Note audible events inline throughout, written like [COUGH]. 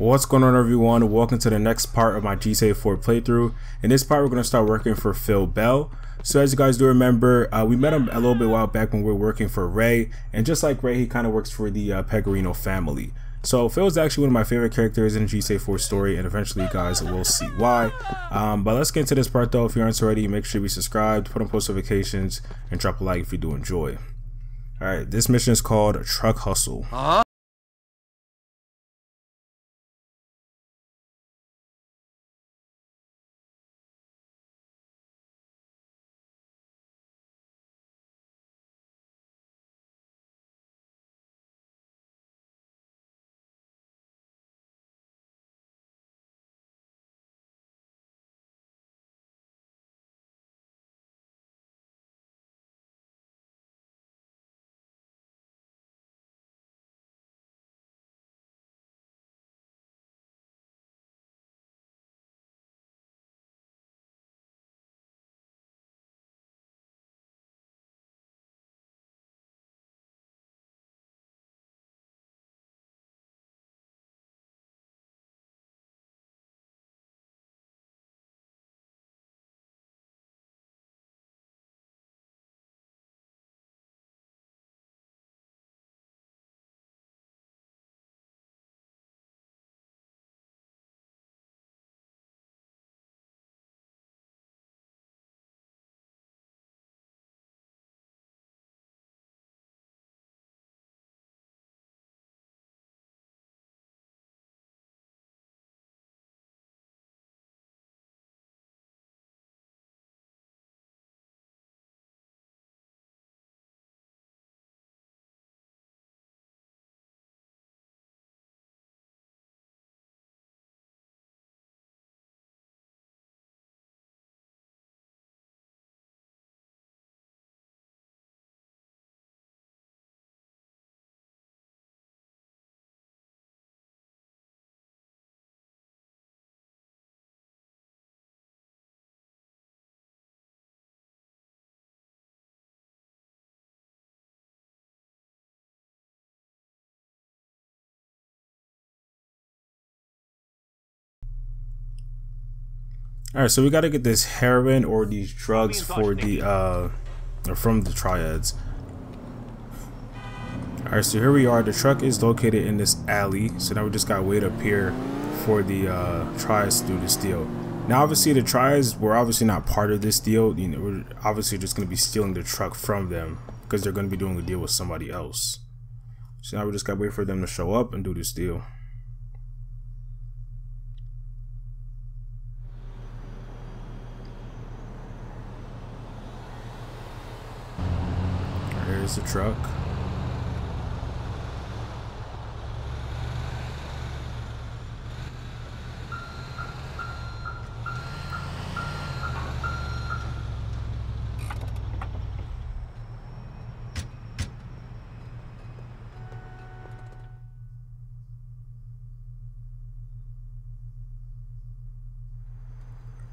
What's going on everyone? Welcome to the next part of my GTA 4 playthrough. In this part we're going to start working for Phil Bell. So as you guys do remember, uh, we met him a little bit while back when we were working for Ray. And just like Ray, he kind of works for the uh, Pegorino family. So Phil is actually one of my favorite characters in GTA 4 story and eventually you guys will see why. Um, but let's get into this part though. If you aren't already, make sure you be subscribed, put on post notifications, and drop a like if you do enjoy. Alright, this mission is called Truck Hustle. Uh -huh. All right, so we got to get this heroin or these drugs for the uh from the triads. All right, so here we are. The truck is located in this alley. So now we just got to wait up here for the uh, triads to do this deal. Now, obviously, the triads were obviously not part of this deal. You know, we're obviously just going to be stealing the truck from them because they're going to be doing a deal with somebody else. So now we just got to wait for them to show up and do this deal. There's the truck.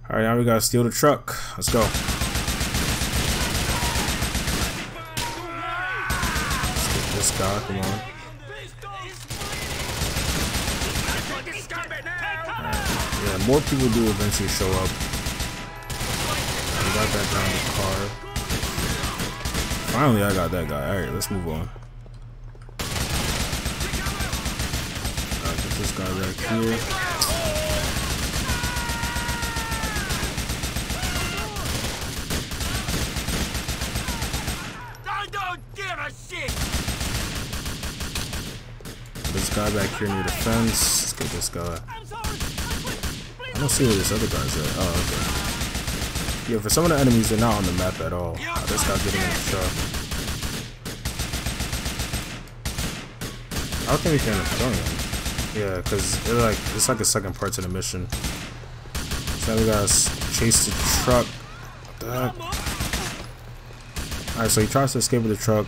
Alright, now we gotta steal the truck. Let's go. Guy, come on. Right. Yeah, more people do eventually show up. We got that guy the car. Finally, I got that guy. Alright, let's move on. Alright, get this guy back here. this guy back here near the fence. Let's get this guy. I don't see where this other guy's at. Oh, okay. Yeah, for some of the enemies, they're not on the map at all. Oh, this guy getting in the truck. I don't think we can killing him. Yeah, because it's like it's like a second part to the mission. So now we gotta chase the truck. The? Alright, so he tries to escape with the truck.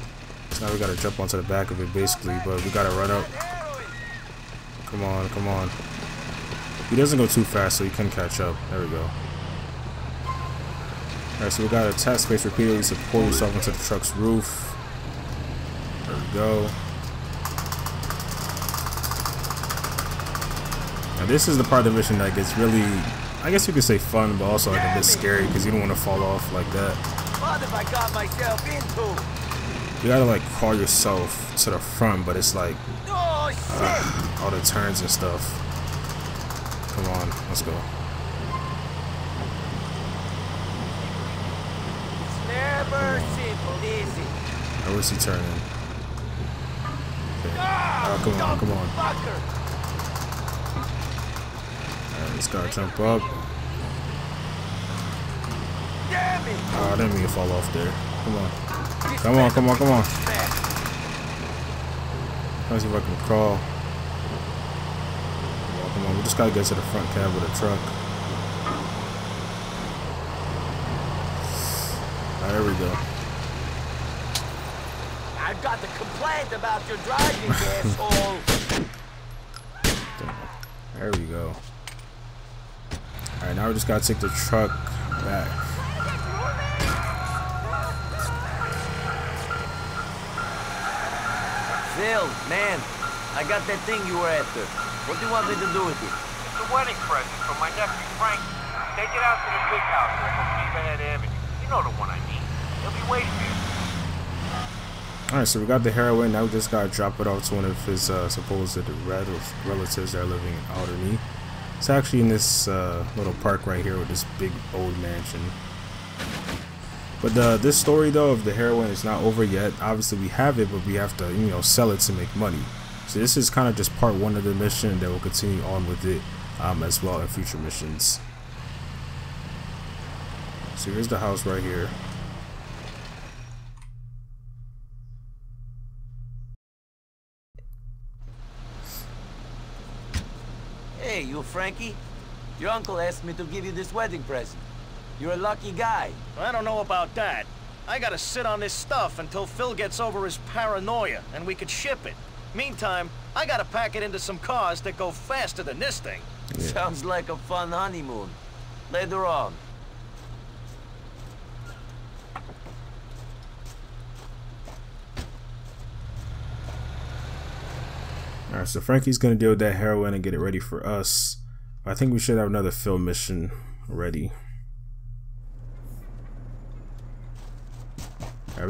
So now we gotta jump onto the back of it basically, but we gotta run up. Come on, come on. He doesn't go too fast, so he can catch up. There we go. Alright, so we got a test space repeatedly to pull yourself into the truck's roof. There we go. Now this is the part of the mission that gets really, I guess you could say fun, but also like a bit scary because you don't want to fall off like that. What have I got myself into? You gotta like crawl yourself to the front, but it's like! Uh, all the turns and stuff. Come on, let's go. It's never simple, easy. Now where's he turning? Okay. Oh, come on, come on. Alright, this guy jump up. Damn it! Oh, I didn't mean to fall off there. Come on. Come on, come on, come on. Let's see if I can crawl. Come on, come on. We just gotta get to the front cab of the truck. Alright, there we go. I've got the complaint about your driving, asshole. [LAUGHS] There we go. Alright, now we just gotta take the truck back. Phil, man, I got that thing you were after. What do you want me to do with it? It's a wedding present from my nephew Frank. Take it out to the big house off of Beaverhead Avenue. You know the one I mean. He'll be waiting for you. Alright, so we got the heroin. Now we just gotta drop it off to one of his uh, supposed rel- relatives that are living out in Alderney. It's actually in this uh, little park right here with this big old mansion. But uh, this story though of the heroin is not over yet. Obviously we have it, but we have to you know sell it to make money. So this is kind of just part one of the mission that will continue on with it um, as well in future missions. So here's the house right here. Hey, you Frankie? Your uncle asked me to give you this wedding present. You're a lucky guy. I don't know about that. I gotta sit on this stuff until Phil gets over his paranoia, and we could ship it. Meantime, I gotta pack it into some cars that go faster than this thing. Sounds like a fun honeymoon. Later on. Alright, so Frankie's gonna deal with that heroin and get it ready for us. I think we should have another film mission ready.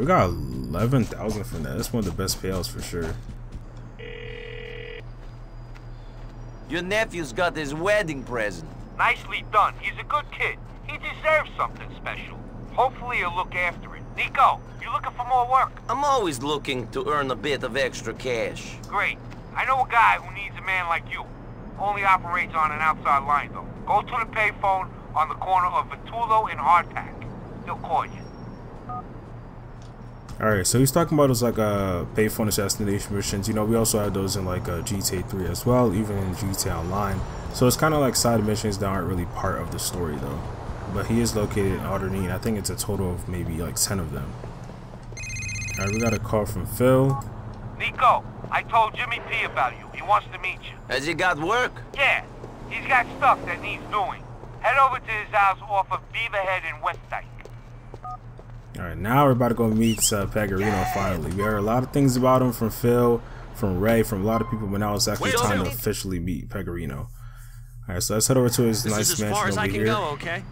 We got 11,000 from that. That's one of the best payouts for sure. Your nephew's got his wedding present. Nicely done. He's a good kid. He deserves something special. Hopefully he'll look after it. Niko, you looking for more work? I'm always looking to earn a bit of extra cash. Great. I know a guy who needs a man like you. Only operates on an outside line, though. Go to the payphone on the corner of Vitullo and Hardtack. He'll call you. Alright, so he's talking about those like uh payphone assassination missions. You know, we also have those in like uh, GTA 3 as well, even in GTA Online. So it's kind of like side missions that aren't really part of the story though. But he is located in Alderney, and I think it's a total of maybe like 10 of them. Alright, we got a call from Phil. Niko, I told Jimmy P about you. He wants to meet you. Has he got work? Yeah, he's got stuff that needs doing. Head over to his house off of Beaverhead in West Dyke. Alright, now we're about to go meet uh, Pegorino finally. We heard a lot of things about him from Phil, from Ray, from a lot of people, but now it's actually Well, time to officially meet Pegorino. Alright, so let's head over to his This nice mansion far as over I can here. go, okay?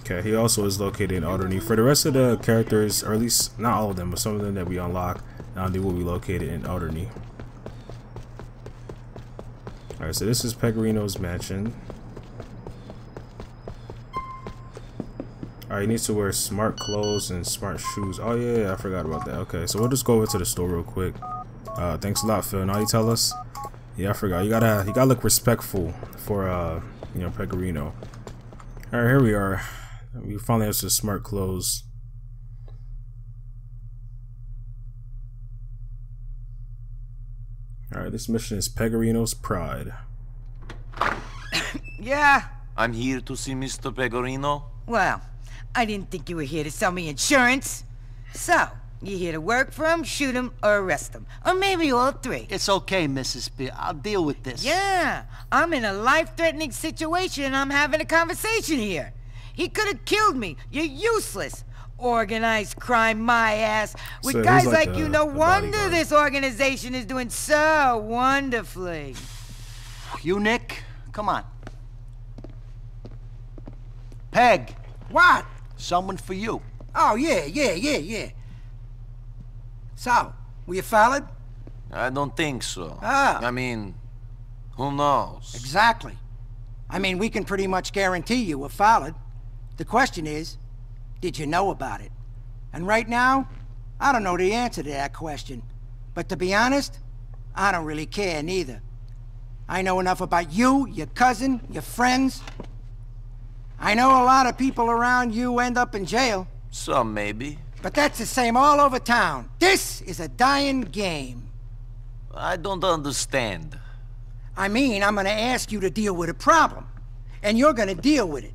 Okay, he also is located in Alderney. For the rest of the characters, or at least not all of them, but some of them that we unlock, now they will be located in Alderney. Alright, so this is Pegorino's mansion. Alright, he needs to wear smart clothes and smart shoes. Oh yeah, yeah, I forgot about that. Okay, so we'll just go over to the store real quick. Uh, thanks a lot, Phil. Now you tell us. Yeah, I forgot. You gotta, you gotta look respectful for, uh, you know, Pegorino. All right, here we are. We finally have some smart clothes. All right, this mission is Pegorino's Pride. [COUGHS] Yeah, I'm here to see Mr. Pegorino. well, I didn't think you were here to sell me insurance. So, you here to work for him, shoot him, or arrest him? Or maybe all three. It's okay, Mrs. B. I'll deal with this. Yeah, I'm in a life-threatening situation and I'm having a conversation here. He could have killed me. You're useless. Organized crime, my ass. With So guys like like, the- you, no wonder bodyguard. this organization is doing so wonderfully. You, Nick? Come on. Peg, What? Someone for you. Oh, yeah, yeah, yeah, yeah. So, were you followed? I don't think so. Ah. I mean, who knows? Exactly. I mean, we can pretty much guarantee you were followed. The question is, did you know about it? And right now, I don't know the answer to that question. But to be honest, I don't really care neither. I know enough about you, your cousin, your friends. I know a lot of people around you end up in jail. Some maybe. But that's the same all over town. This is a dying game. I don't understand. I mean, I'm gonna ask you to deal with a problem. And you're gonna deal with it.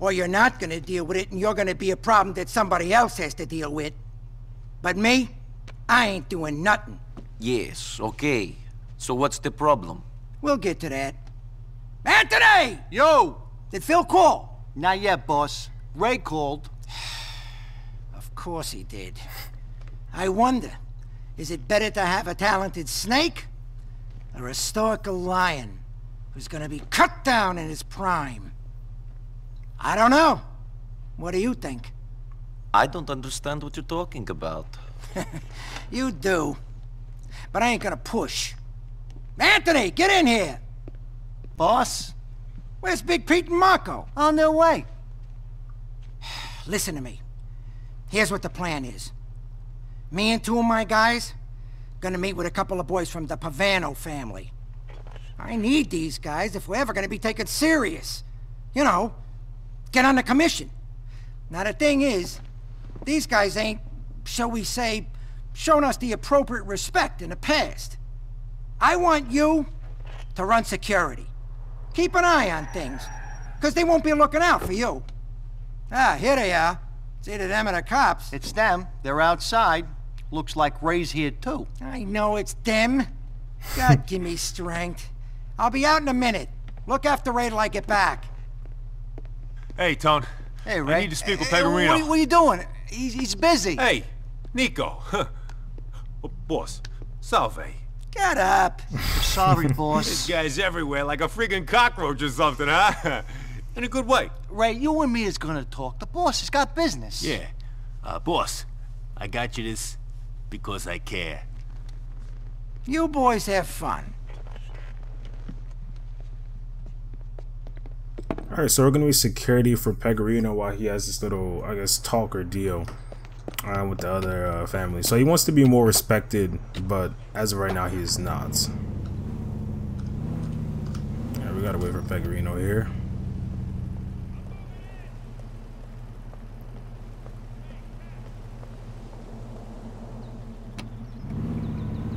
Or you're not gonna deal with it and you're gonna be a problem that somebody else has to deal with. But me, I ain't doing nothing. Yes, okay. So what's the problem? We'll get to that. Anthony! Yo! Did Phil call? Not yet, boss. Ray called. [SIGHS] Of course he did. I wonder, is it better to have a talented snake or a stoical lion who's gonna be cut down in his prime? I don't know. What do you think? I don't understand what you're talking about. [LAUGHS] You do. But I ain't gonna push. Anthony, get in here! Boss? Where's Big Pete and Marco? On their way. [SIGHS] Listen to me. Here's what the plan is. Me and two of my guys gonna meet with a couple of boys from the Pavano family. I need these guys if we're ever gonna be taken serious. You know, get on the commission. Now the thing is, these guys ain't, shall we say, shown us the appropriate respect in the past. I want you to run security. Keep an eye on things, because they won't be looking out for you. Ah, here they are. It's either them or the cops. It's them. They're outside. Looks like Ray's here, too. I know it's them. God, [LAUGHS] give me strength. I'll be out in a minute. Look after Ray till I get back. Hey, Tone. Hey, Ray. I need to speak with Hey, Pegorino. What, what are you doing? He's, he's busy. Hey, Niko. [LAUGHS] oh, boss, salve. Get up. Sorry, [LAUGHS] boss. This boss. guy's everywhere like a friggin' cockroach or something, huh? [LAUGHS] In a good way. Ray, you and me is gonna talk. The boss has got business. Yeah. Uh, boss, I got you this because I care. You boys have fun. Alright, so we're gonna be security for Pegorino while he has this little, I guess, talk or deal uh, with the other uh, family. So he wants to be more respected, but as of right now, he is not. We gotta wait for Pegorino here.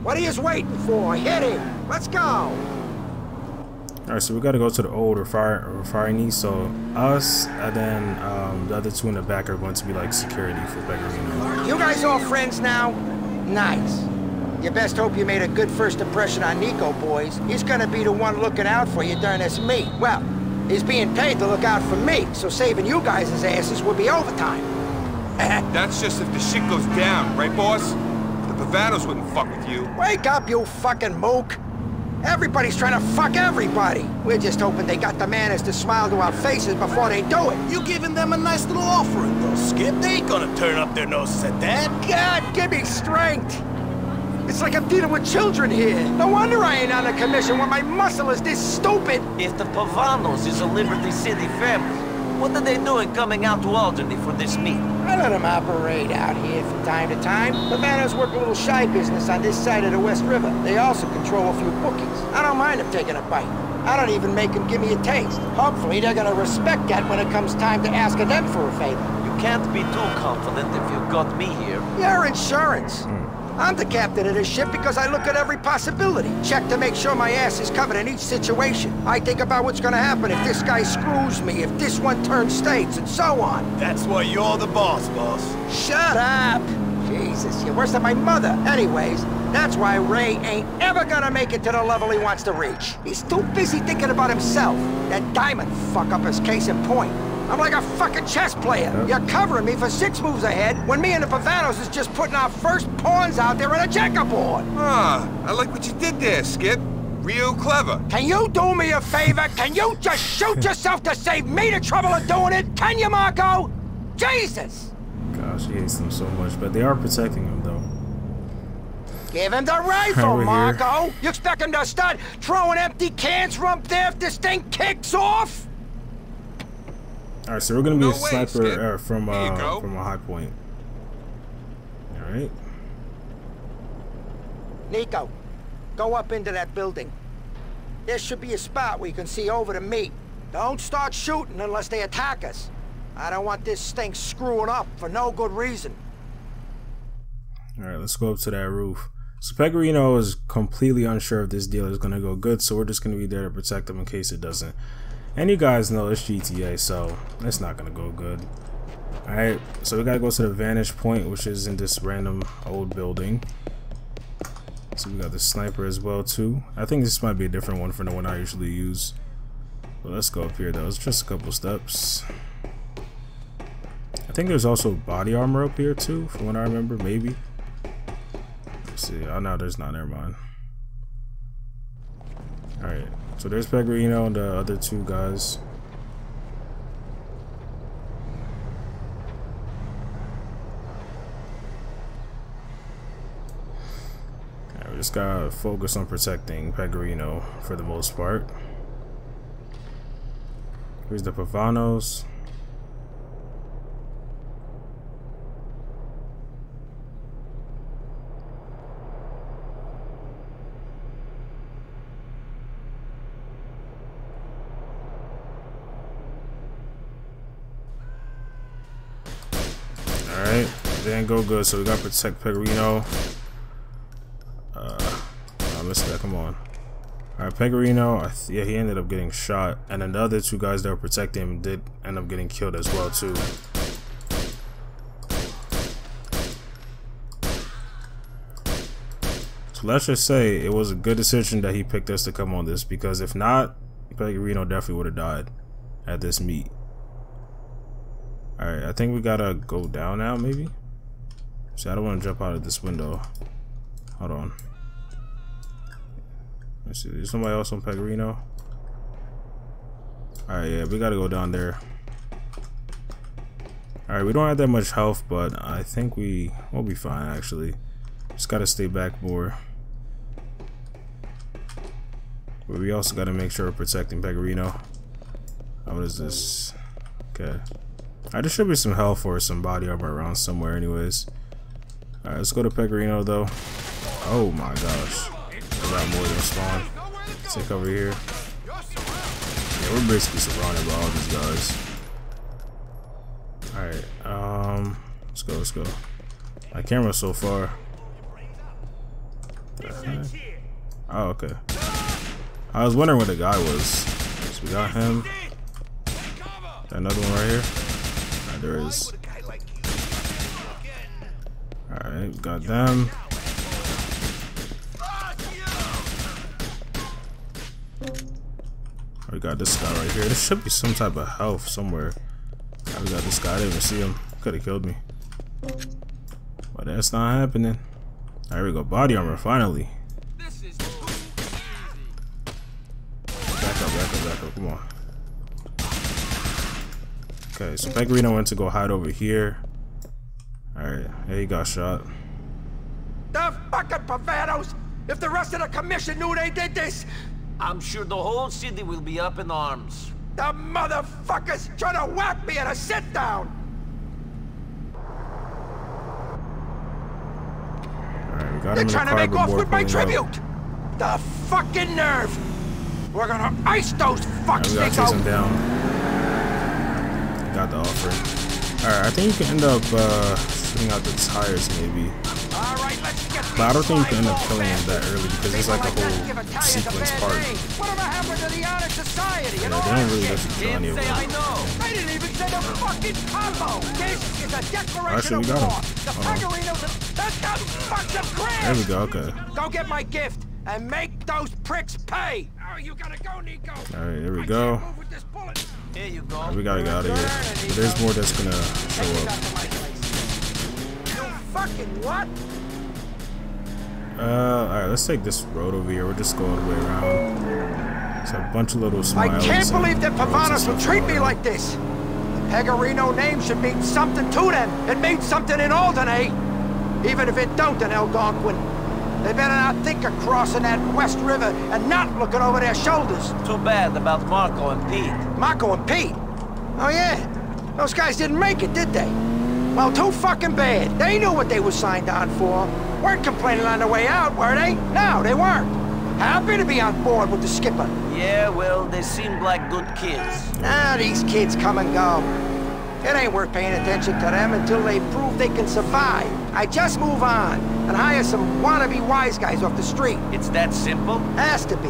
What are you waiting for? Hit him. Let's go. Alright, so we gotta go to the old refire refinery. So us and then um, the other two in the back are going to be like security for Pegorino. You guys all friends now? Nice. You best hope you made a good first impression on Niko, boys. He's gonna be the one looking out for you during this meet. Well, he's being paid to look out for me, so saving you guys' asses would be overtime. [LAUGHS] That's just if the shit goes down, right, boss? The Pavanos wouldn't fuck with you. Wake up, you fucking mook! Everybody's trying to fuck everybody. We're just hoping they got the manners to smile to our faces before they do it. You giving them a nice little offering, though, Skip. They ain't gonna turn up their noses at that. God, give me strength! It's like I'm dealing with children here. No wonder I ain't on the commission when my muscle is this stupid. If the Pavanos is a Liberty City family, what are they doing coming out to Alderney for this meet? I let them operate out here from time to time. The Vanos work a little shy business on this side of the West River. They also control a few bookies. I don't mind them taking a bite. I don't even make them give me a taste. Hopefully they're gonna respect that when it comes time to ask them for a favor. You can't be too confident if you've got me here. Your insurance. Hmm. I'm the captain of this ship because I look at every possibility. Check to make sure my ass is covered in each situation. I think about what's gonna happen if this guy screws me, if this one turns states, and so on. That's why you're the boss, boss. Shut up! Jesus, you're worse than my mother. Anyways, that's why Ray ain't ever gonna make it to the level he wants to reach. He's too busy thinking about himself. That diamond fuck-up is case in point. I'm like a fucking chess player. You're covering me for six moves ahead when me and the Pavanos is just putting our first pawns out there on a checkerboard. Ah, I like what you did there, Skip. Real clever. Can you do me a favor? Can you just shoot [LAUGHS] yourself to save me the trouble of doing it? Can you, Marco? Jesus! Gosh, he hates them so much, but they are protecting him though. Give him the rifle, we're Marco! You expect him to start throwing empty cans from up there if this thing kicks off? All right, so we're gonna be No a sniper Skip. uh, from Here uh, from a high point. All right. Niko, go up into that building. There should be a spot where you can see over to me. Don't start shooting unless they attack us. I don't want this thing screwing up for no good reason. All right, let's go up to that roof. So Pegorino is completely unsure if this deal is gonna go good, so we're just gonna be there to protect him in case it doesn't. And you guys know it's GTA, so it's not gonna go good. All right, so we gotta go to the vantage point, which is in this random old building. So we got the sniper as well too. I think this might be a different one from the one I usually use. But let's go up here though. It's just a couple steps. I think there's also body armor up here too, from what I remember, maybe. Let's see. Oh no, there's not. Never mind. All right. So there's Pegorino and the other two guys. Alright, we just gotta focus on protecting Pegorino for the most part. Here's the Pavanos. Alright, didn't go good, so we gotta protect Pegorino. Uh, I missed that, come on. Alright, Pegorino, yeah, he ended up getting shot, and then the other two guys that were protecting him did end up getting killed as well, too. So let's just say it was a good decision that he picked us to come on this, because if not, Pegorino definitely would have died at this meet. Alright, I think we gotta go down now, maybe? See, I don't want to jump out of this window. Hold on. Let's see, there's somebody else on Pegorino? Alright, yeah, we gotta go down there. Alright, we don't have that much health, but I think we will be fine, actually. Just gotta stay back more. But we also gotta make sure we're protecting Pegorino. What is this? Okay. Alright, there should be some health or some body armor around somewhere anyways. Alright, let's go to Pegorino though. Oh my gosh. I got more than spawn. Take over here. Yeah, we're basically surrounded by all these guys. Alright, um let's go, let's go. My camera so far. Oh, okay. I was wondering where the guy was. So we got him. Another one right here. Alright, there is. Alright, got them. We got this guy right here. There should be some type of health somewhere. We got this guy. I didn't even see him. Could have killed me. But that's not happening. There we go. Body armor, finally. Back up, back up, back up. Come on. Okay, so Pegorino went to go hide over here. Alright, yeah, he got shot. The fucking Pavanos! If the rest of the commission knew they did this, I'm sure the whole city will be up in arms. the motherfuckers trying to whack me at a sit down! Alright, we got They're trying the to make off with my pulling up. tribute! The fucking nerve! We're gonna ice those Alright, fucks, we gotta chase him Niko! down. Got the offer. Alright, I think you can end up uh, shooting out the tires maybe. But I don't think you can end up killing him that early because it's like a whole sequence part. Yeah, they don't really let you kill any of them. know. They didn't even send a fucking combo. This is a declaration Actually, we got him. There we go, okay. Go get my gift and make those pricks pay. Oh, you gotta go, Niko. Alright, here we I go. can't move with this bullet. Here you go. Alright, we gotta get out of here. But there's more that's gonna show up. back to my place. You fucking what? Uh, alright, let's take this road over here. We'll just go all the way around. It's a bunch of little smiles. I can't believe that roads and Pavanos would treat me like this. The Pegorino name should mean something to them. It means something in Alderney. Even if it don't in Algonquin. They better not think of crossing that West River and not looking over their shoulders. Too bad about Marco and Pete. Marco and Pete. Oh yeah, those guys didn't make it, did they? Well, too fucking bad. They knew what they were signed on for. Weren't complaining on the way out, were they? No, they weren't. Happy to be on board with the skipper. Yeah, well, they seemed like good kids. Ah, these kids come and go. It ain't worth paying attention to them until they prove they can survive. I just move on and hire some wannabe wise guys off the street. It's that simple? Has to be.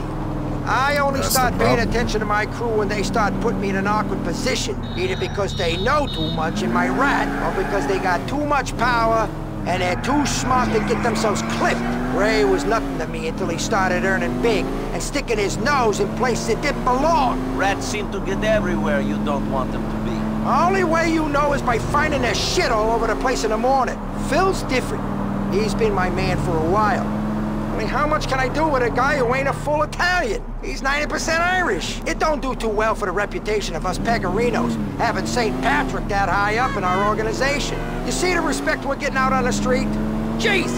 I only That's start paying attention to my crew when they start putting me in an awkward position. Either because they know too much in my rat, or because they got too much power and they're too smart to get themselves clipped. Ray was nothing to me until he started earning big and sticking his nose in places that didn't belong. Rats seem to get everywhere you don't want them to be. The only way you know is by finding their shit all over the place in the morning. Phil's different. He's been my man for a while. I mean, how much can I do with a guy who ain't a full Italian? He's 90% Irish. It don't do too well for the reputation of us Pegorinos, having St. Patrick that high up in our organization. You see the respect we're getting out on the street? Jesus!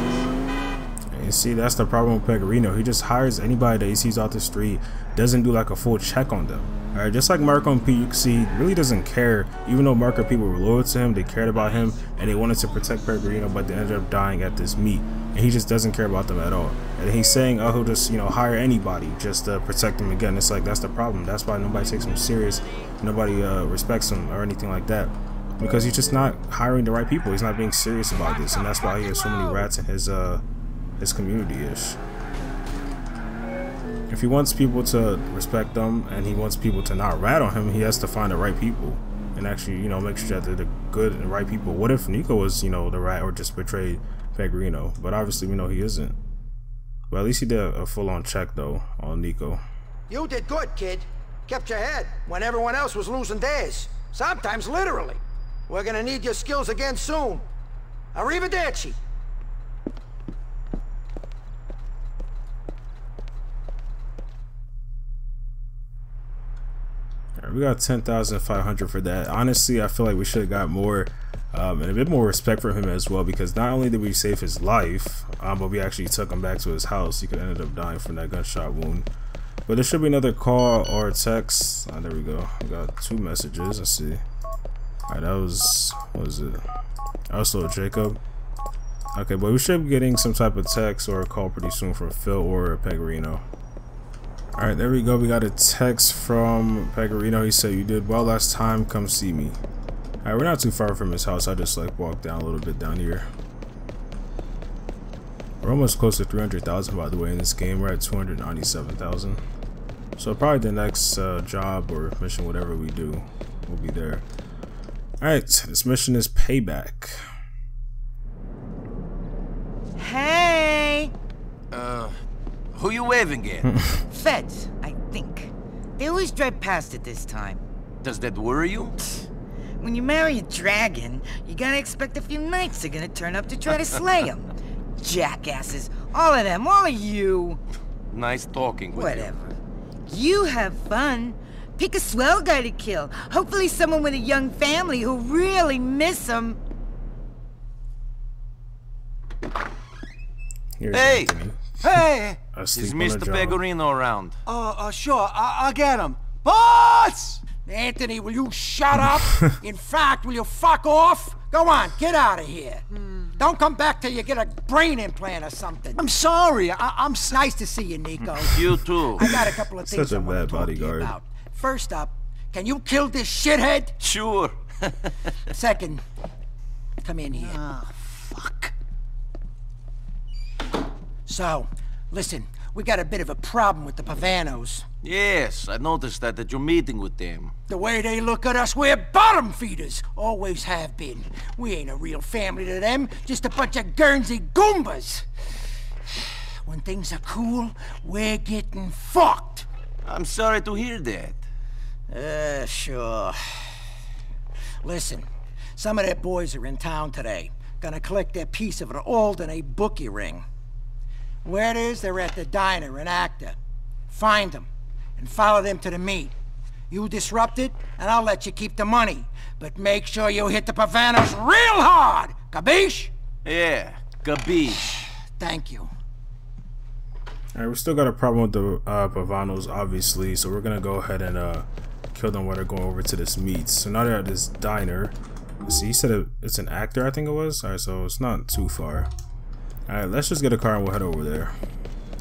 And see, that's the problem with Pegorino. He just hires anybody that he sees off the street, doesn't do like a full check on them. Alright, just like Marco and see, really doesn't care. Even though Marco people were loyal to him, they cared about him, and they wanted to protect Pegorino, but they ended up dying at this meet. And he just doesn't care about them at all. And he's saying, oh, he'll just, you know, hire anybody just to protect them again. It's like, that's the problem. That's why nobody takes him serious. Nobody uh, respects him or anything like that. Because he's just not hiring the right people. He's not being serious about this. And that's why he has so many rats in his, uh, his community ish. If he wants people to respect them and he wants people to not rat on him, he has to find the right people and actually, you know, make sure that they're the good and right people. What if Niko was, you know, the rat or just betrayed Pegorino? But obviously, we know he isn't. But at least he did a full on check though on Niko. You did good, kid. Kept your head when everyone else was losing theirs. Sometimes literally. We're gonna need your skills again soon. Arrivederci. We got 10,500 for that. Honestly, I feel like we should have got more um, and a bit more respect for him as well because not only did we save his life, um, but we actually took him back to his house. He could ended up dying from that gunshot wound. But there should be another call or text. Oh, there we go. We got two messages. Let's see. Alright, that was, what was it? Also Jacob. Okay, but we should be getting some type of text or a call pretty soon from Phil or Pegorino. Alright, there we go. We got a text from Pegorino. He said, You did well last time. Come see me. Alright, we're not too far from his house. I just like walked down a little bit down here. We're almost close to 300,000 by the way in this game. We're at 297,000. So probably the next uh, job or mission, whatever we do, will be there. Alright, this mission is Payback. Hey! Who you waving at? [LAUGHS] Feds, I think. They always drive past at this time. Does that worry you? When you marry a dragon, you gotta expect a few knights are gonna turn up to try to slay him. [LAUGHS] Jackasses. All of them, all of you. Nice talking with you. Whatever. You have fun. Pick a swell guy to kill. Hopefully someone with a young family who really miss him. Here's Hey! Hey! Asleep Is Mr. job. Pegorino around? Uh, uh, sure, I I'll get him. Boss! Anthony, will you shut up? [LAUGHS] In fact, will you fuck off? Go on, get out of here. Don't come back till you get a brain implant or something. I'm sorry. I I'm s- Nice to see you, Niko. [LAUGHS] You too. I got a couple of things Such a I want bad to talk to you bodyguard. about. First up, can you kill this shithead? Sure. [LAUGHS] Second, come in here. Ah, fuck. So, listen, we got a bit of a problem with the Pavanos. yes, I noticed that at your meeting with them. The way they look at us, we're bottom feeders. Always have been. We ain't a real family to them, just a bunch of Guernsey Goombas. When things are cool, we're getting fucked. I'm sorry to hear that. Uh, sure. Listen, some of their boys are in town today. Gonna collect their piece of an Alderney bookie ring. Word it is, they're at the diner in Acter. Find them and follow them to the meet. You disrupt it, and I'll let you keep the money. But make sure you hit the Pavanos real hard! Capiche? Yeah, gabish. Thank you. Alright, we still got a problem with the uh, Pavanos, obviously, so we're gonna go ahead and uh, kill them while they're going over to this meet. So now they're at this diner. See, he said it, it's an Acter, I think it was. Alright, so it's not too far. Alright, let's just get a car and we'll head over there.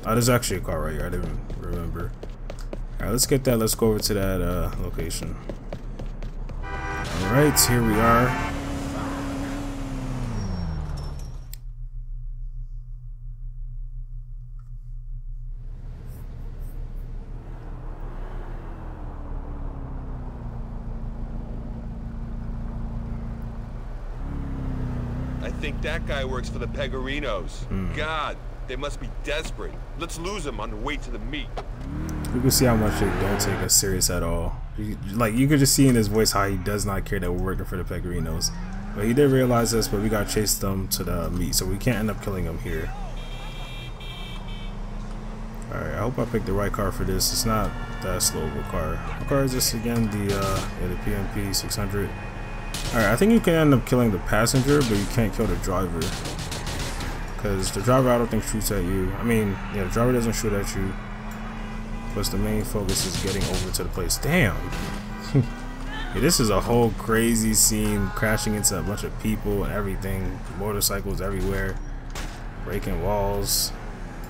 Oh, there's actually a car right here. I didn't remember. Alright, let's get that. Let's go over to that uh, location. Alright, here we are. I think that guy works for the Pegorinos. God, they must be desperate. Let's lose him on the way to the meet. You can see how much they don't take us serious at all. You, like you could just see in his voice how he does not care that we're working for the Pegorinos. But he did realize this, but we got chased them to the meet, so we can't end up killing him here. Alright, I hope I picked the right car for this. It's not that slow of a car. What car is this again? The uh yeah, the PMP 600. Alright, I think you can end up killing the passenger, but you can't kill the driver. Because the driver I don't think shoots at you. I mean, yeah, the driver doesn't shoot at you. Plus the main focus is getting over to the place. Damn. [LAUGHS] yeah, this is a whole crazy scene, crashing into a bunch of people and everything. Motorcycles everywhere. Breaking walls.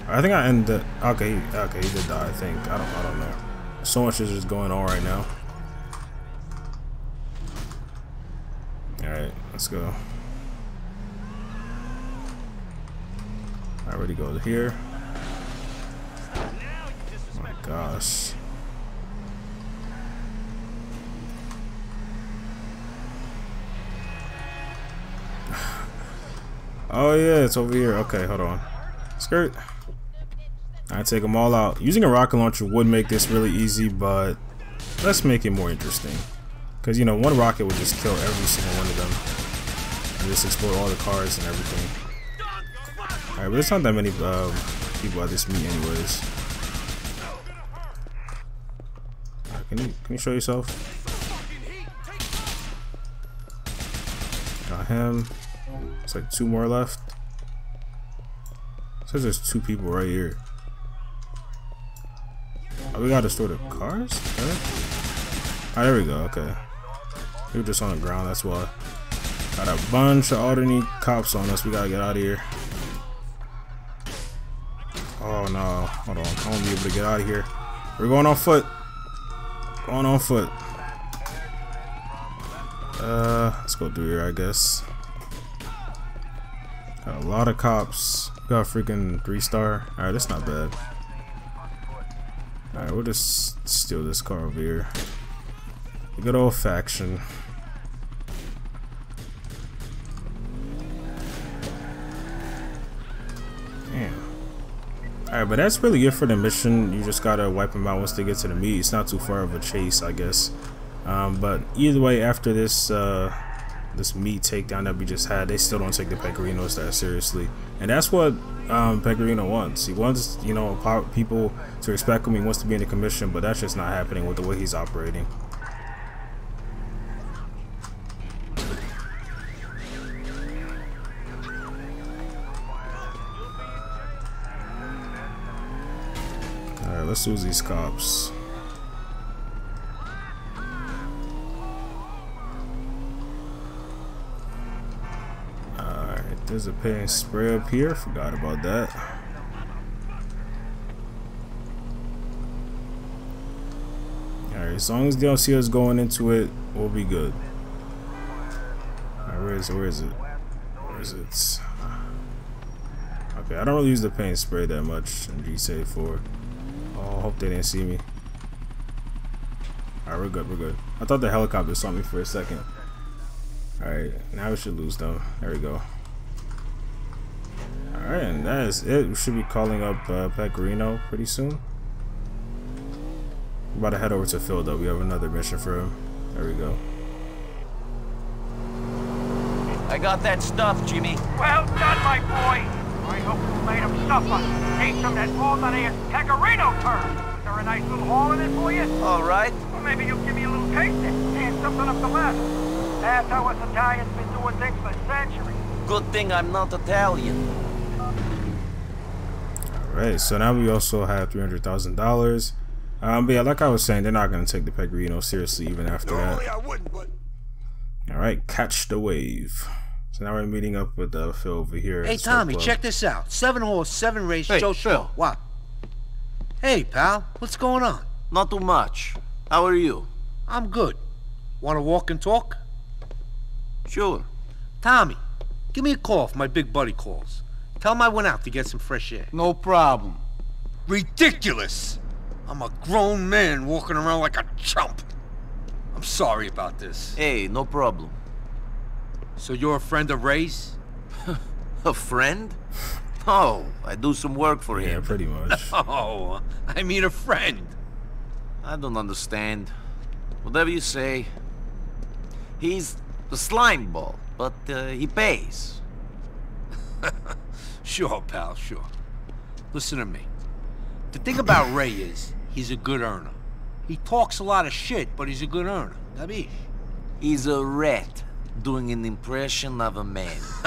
I think I ended okay, okay, he did die, I think. I don't I don't know. So much is just going on right now. Alright, let's go. I already go here. Oh my gosh. [SIGHS] Oh yeah, it's over here. Okay, hold on. Skirt. I take them all out. Using a rocket launcher would make this really easy, but let's make it more interesting. Because, you know, one rocket would just kill every single one of them. And just explode all the cars and everything. Alright, but there's not that many um, people at this meet anyways. Alright, can you, can you show yourself? Got him. It's like two more left. says there's two people right here. Oh, we gotta store the cars? Okay. Oh, there we go, okay. We were just on the ground, that's why. Got a bunch of alternate cops on us. We gotta get out of here. Oh no, hold on. I won't be able to get out of here. We're going on foot. Going on foot. Uh, let's go through here, I guess. Got a lot of cops. Got a freaking three star. Alright, that's not bad. Alright, we'll just steal this car over here. Good old faction. Alright, but that's really it for the mission. You just gotta wipe them out once they get to the meat. It's not too far of a chase, I guess. Um, but either way, after this uh, this meat takedown that we just had, they still don't take the Pegorinos that seriously. And that's what um, Pegorino wants. He wants, you know, people to respect him. He wants to be in the commission, but that's just not happening with the way he's operating. Alright, let's lose these cops. Alright, there's a paint spray up here. Forgot about that. Alright, as long as they don't see us going into it, we'll be good. Alright, where is it? Where is it? Where is it? Okay, I don't really use the paint spray that much in GTA 4. Oh, hope they didn't see me. Alright, we're good, we're good. I thought the helicopter saw me for a second. Alright, now we should lose them. There we go. Alright, and that is it. We should be calling up uh, Pegorino pretty soon. We're about to head over to Phil though. We have another mission for him. There we go. I got that stuff, Jimmy. Well done, my boy. I hope made them suffer. Ate some that all-that-ass pecorino turd. Is there a nice little haul in it for you? All right. Or maybe you'll give me a little taste and something up the ladder. That's how us Italians been doing things for centuries. Good thing I'm not Italian. Alright, so now we also have $300,000. Um, but yeah, like I was saying, they're not going to take the Pegorino seriously even after Normally that. I wouldn't, but Alright, catch the wave. So now we're meeting up with uh, Phil over here. Hey, Tommy, check this out. Seven horse, seven race, Hey, Joe Phil. Schmo. What? Hey, pal, what's going on? Not too much. How are you? I'm good. Want to walk and talk? Sure. Tommy, give me a call if my big buddy calls. Tell him I went out to get some fresh air. No problem. Ridiculous! I'm a grown man walking around like a chump. I'm sorry about this. Hey, no problem. So you're a friend of Ray's? [LAUGHS] A friend? Oh, I do some work for Yeah, him. pretty much. [LAUGHS] Oh, I mean a friend. I don't understand. Whatever you say. He's the slime ball, but uh, he pays. [LAUGHS] Sure, pal, sure. Listen to me. The thing about Ray is, he's a good earner. He talks a lot of shit, but he's a good earner. Gabish? He's a rat doing an impression of a man. [LAUGHS]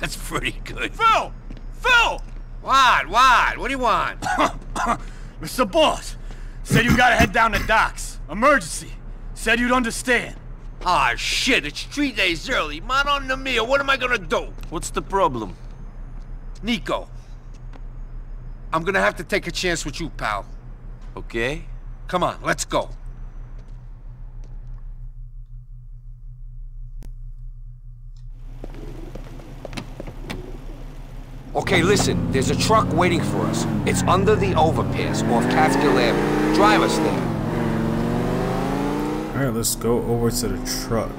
That's pretty good. Phil! Phil! What? What? What do you want? [COUGHS] Mr. Boss, said you gotta head down to docks. Emergency. Said you'd understand. Ah, shit, it's three days early. Man on the meal, what am I gonna do? What's the problem? Niko. I'm gonna have to take a chance with you, pal. Okay? Come on, let's go. Okay, listen, there's a truck waiting for us. It's under the overpass off Catskill Avenue. Drive us there. Alright, let's go over to the truck.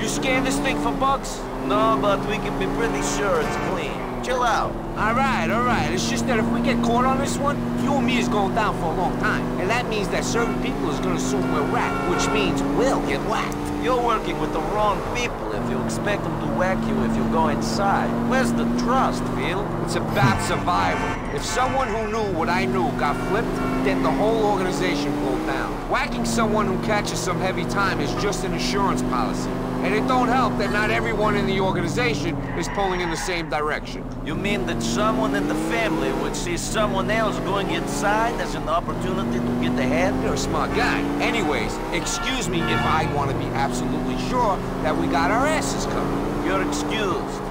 You scan this thing for bugs? No, but we can be pretty sure it's clean. Chill out. All right, all right. It's just that if we get caught on this one, you and me is going down for a long time. And that means that certain people is gonna assume we're rat, which means we'll get whacked. You're working with the wrong people if you expect them to whack you if you go inside. Where's the trust, Phil? It's about survival. If someone who knew what I knew got flipped, then the whole organization pulled down. Whacking someone who catches some heavy time is just an insurance policy. And it don't help that not everyone in the organization is pulling in the same direction. You mean that someone in the family would see someone else going inside as an opportunity to get ahead? You're a smart guy. Anyways, excuse me if I want to be absolutely sure that we got our asses covered. You're excused.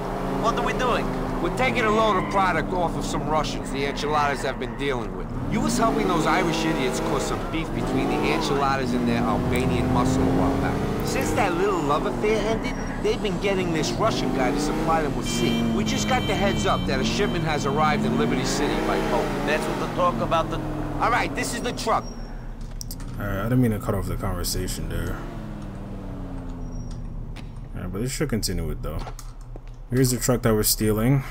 What are we doing? We're taking a load of product off of some Russians the Ancelottis have been dealing with. You was helping those Irish idiots cause some beef between the Ancelottis and their Albanian muscle a while back. Since that little love affair ended, they've been getting this Russian guy to supply them with sea. We just got the heads up that a shipment has arrived in Liberty City by boat. That's what the talk about the... All right, this is the truck. Alright, I didn't mean to cut off the conversation there. Alright, but it should continue it though. Here's the truck that we're stealing.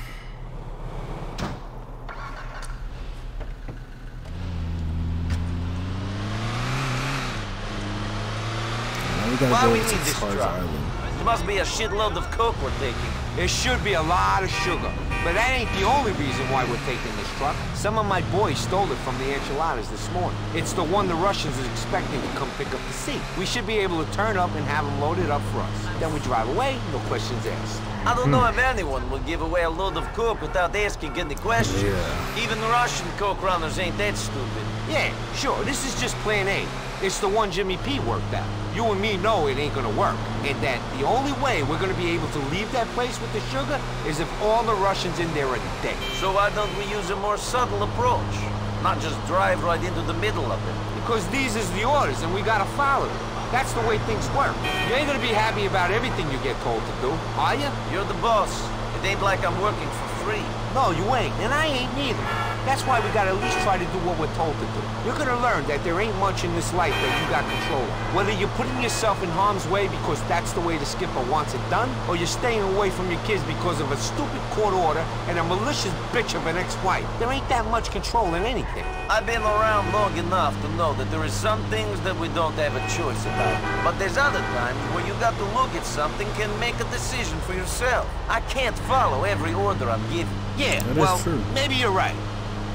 We gotta Why go we need this Cars truck? Island. There must be a shitload of coke we're taking. There should be a lot of sugar. But that ain't the only reason why we're taking this truck. Some of my boys stole it from the Ancelottis this morning. It's the one the Russians is expecting to come pick up the sea. We should be able to turn up and have them loaded up for us. Then we drive away, no questions asked. I don't know hmm. if anyone would give away a load of coke without asking any questions. Yeah. Even the Russian coke runners ain't that stupid. Yeah, sure, this is just plan A. It's the one Jimmy P worked out. You and me know it ain't gonna work. And that the only way we're gonna be able to leave that place with the sugar is if all the Russians in there are dead. So why don't we use a more subtle approach? Not just drive right into the middle of it. Because these is the orders and we gotta follow them. That's the way things work. You ain't gonna be happy about everything you get told to do, are you? You're the boss. It ain't like I'm working for free. No, you ain't, and I ain't neither. That's why we gotta at least try to do what we're told to do. You're gonna learn that there ain't much in this life that you got control of. Whether you're putting yourself in harm's way because that's the way the skipper wants it done, or you're staying away from your kids because of a stupid court order and a malicious bitch of an ex-wife. There ain't that much control in anything. I've been around long enough to know that there are some things that we don't have a choice about. But there's other times where you got to look at something and make a decision for yourself. I can't follow every order I'm given. Yeah, That is well, maybe you're right.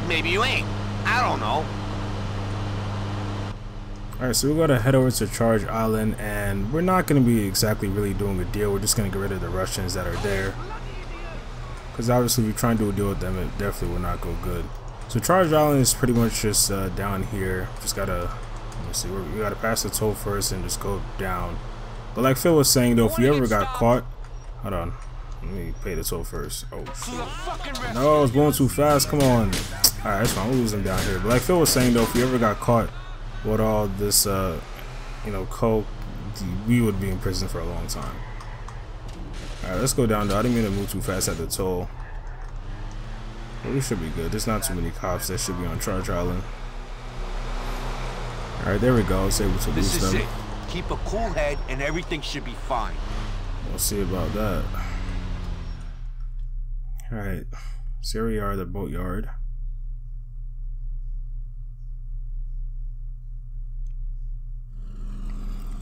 Maybe you ain't. I don't know. Alright, so we're going to head over to Charge Island, and we're not going to be exactly really doing a deal. We're just going to get rid of the Russians that are there. Because obviously, if we try and do a deal with them, it definitely will not go good. So Charge Island is pretty much just uh, down here. Just got to, let's see, we got to pass the toll first and just go down. But like Phil was saying, though, if you ever got caught... Hold on. Let me pay the toll first. Oh, shit. No, I was going too fast. Come on. Alright, that's fine. We'll lose them down here. But like Phil was saying, though, if we ever got caught with all this, uh, you know, coke, we would be in prison for a long time. Alright, let's go down though. I didn't mean to move too fast at the toll. But we should be good. There's not too many cops that should be on Charge Island. Alright, there we go. I was able to This lose is them. it. Keep a cool head and everything should be fine. We'll see about that. Alright. So here we are, the boatyard.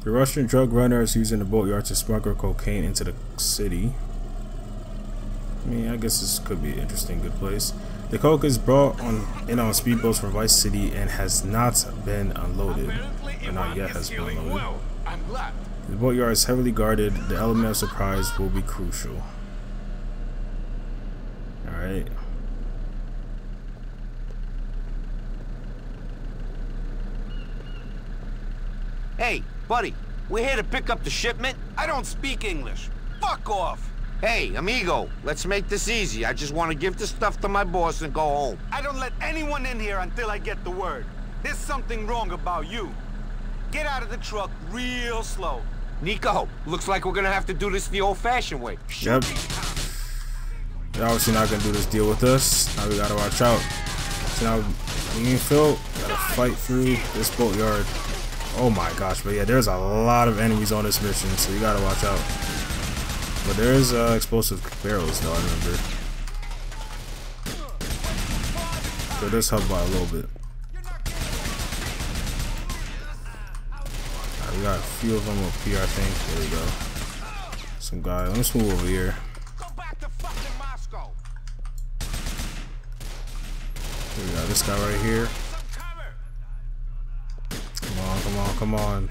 The Russian drug runner is using the boatyard to smuggle cocaine into the city. I mean, I guess this could be an interesting, good place. The coke is brought on in on speedboats from Vice City and has not been unloaded. Or not yet has been unloaded. The boatyard is heavily guarded. The element of surprise will be crucial. Alright. Hey, buddy, we're here to pick up the shipment. I don't speak English. Fuck off. Hey, amigo, let's make this easy. I just want to give the stuff to my boss and go home. I don't let anyone in here until I get the word. There's something wrong about you. Get out of the truck real slow. Niko, looks like we're gonna have to do this the old-fashioned way. Yep. They're obviously not gonna do this deal with us. Now we gotta watch out. So now me and Phil gotta fight through this boatyard. Oh my gosh, but yeah, there's a lot of enemies on this mission, so you gotta watch out. But there is uh, explosive barrels though, I remember. So this helped by a little bit. Alright, we got a few of them up here, I think. There we go. Some guy. Let's move over here. Here we got this guy right here. Come on, come on.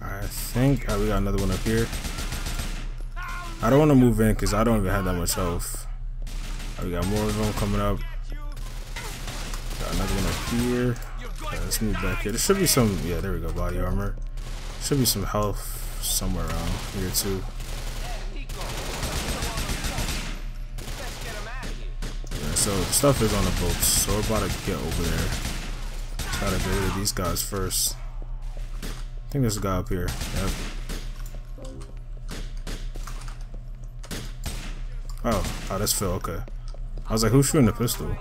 I think uh, we got another one up here. I don't want to move in because I don't even have that much health. Uh, we got more of them coming up. Got another one up here. Okay, let's move back here. There should be some. Yeah, there we go. Body armor. Should be some health somewhere around here too. Yeah, so stuff is on the boats, so we're about to get over there. Gotta get rid of these guys first. I think there's a guy up here. Yep. Oh, oh, that's Phil. Okay. I was like, who's shooting the pistol?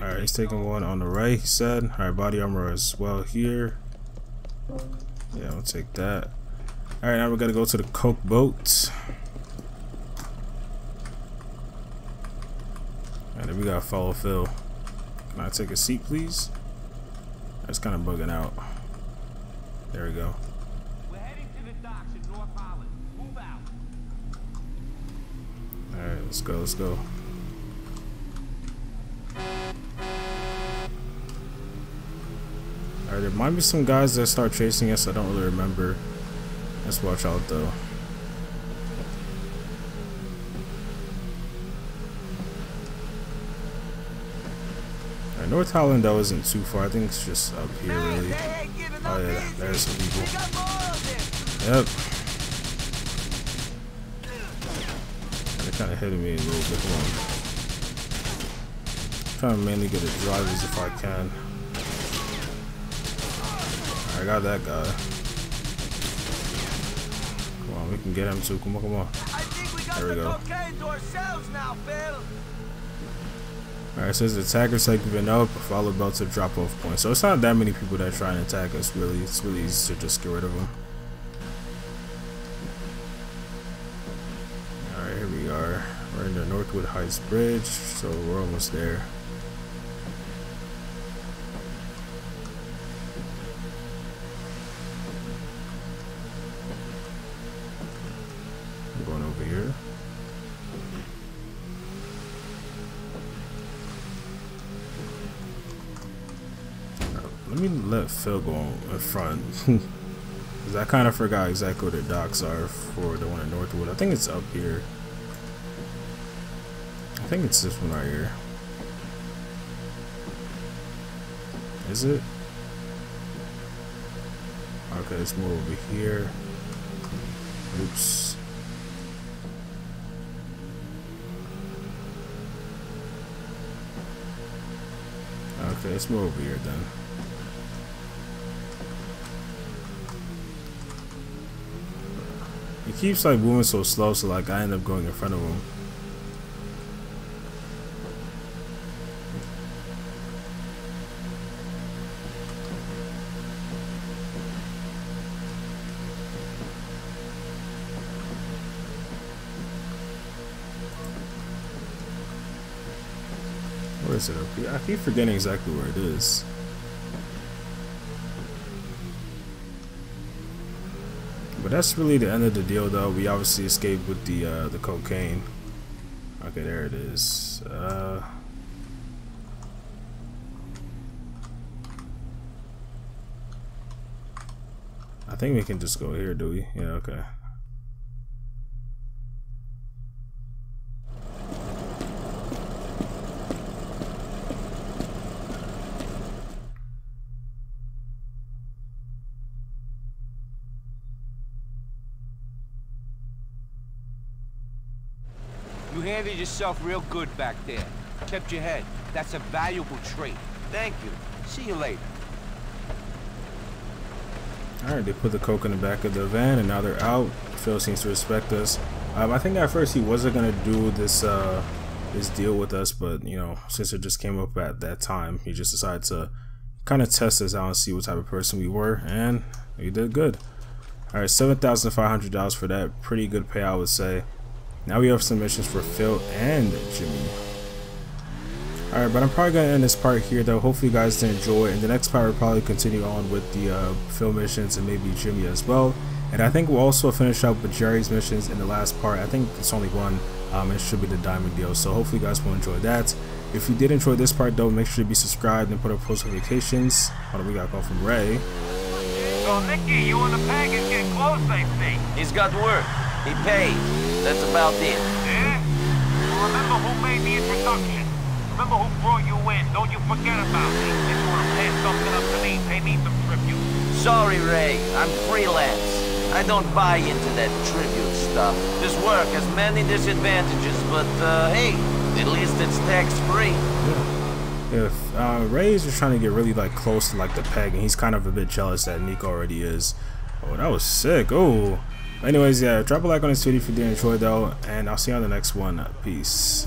Alright, he's taking one on the right, he said. Alright, body armor as well here. Yeah, I'll take that. Alright, now we gotta go to the Coke boat. And then we gotta follow Phil. Can I take a seat, please? That's kind of bugging out. There we go. Alright, let's go, let's go. Alright, there might be some guys that start chasing us. I don't really remember. Let's watch out though. North Holland that wasn't too far. I think it's just up here really. Oh yeah, there's some people. Yep. They're kind of hitting me a little bit. Come on. trying to mainly get the drivers if I can. I got that guy. Come on, we can get him too. Come on, come on. There we go. Alright, so the attackers like giving up, follow Bell to drop off point. So it's not that many people that try and attack us really. It's really easy to just get rid of them. Alright, here we are. We're in the Northwood Heights Bridge, so we're almost there. Let me let Phil go in front. [LAUGHS] Because I kind of forgot exactly where the docks are for the one in Northwood. I think it's up here. I think it's this one right here. Is it? Okay, it's more over here. Oops. Okay, it's more over here then. He keeps like moving so slow, so like I end up going in front of him. Where is it? I keep forgetting exactly where it is. But that's really the end of the deal, though. We obviously escaped with the uh, the cocaine. Okay, there it is. Uh, I think we can just go here, do we? Yeah, okay. You handled yourself real good back there. Kept your head. That's a valuable trait. Thank you. See you later. Alright, they put the coke in the back of the van and now they're out. Phil seems to respect us. Um, I think at first he wasn't gonna do this uh, this deal with us, but you know, since it just came up at that time, he just decided to kind of test us out and see what type of person we were, and we did good. Alright, seven thousand five hundred dollars for that. Pretty good pay, I would say. Now we have some missions for Phil and Jimmy. Alright, but I'm probably going to end this part here though. Hopefully you guys did enjoy. And the next part will probably continue on with the uh, Phil missions and maybe Jimmy as well. And I think we'll also finish up with Jerry's missions in the last part. I think it's only one. Um, it should be the diamond deal. So hopefully you guys will enjoy that. If you did enjoy this part though, make sure to be subscribed and put up post notifications. Hold on, we got a call from Ray. So, Nicky, you and the package getting close, I see. He's got work. He paid. That's about it. Yeah? Remember who made the introduction. Remember who brought you in. Don't you forget about me. If you want to pass something up to me, pay me some tribute. Sorry, Ray. I'm freelance. I don't buy into that tribute stuff. This work has many disadvantages, but uh, hey, at least it's tax-free. Yeah If uh, Ray is just trying to get really like close to like the peg, and he's kind of a bit jealous that Niko already is. Oh, that was sick. Oh anyways yeah drop a like on this video if you did enjoy though and i'll see you on the next one. Peace.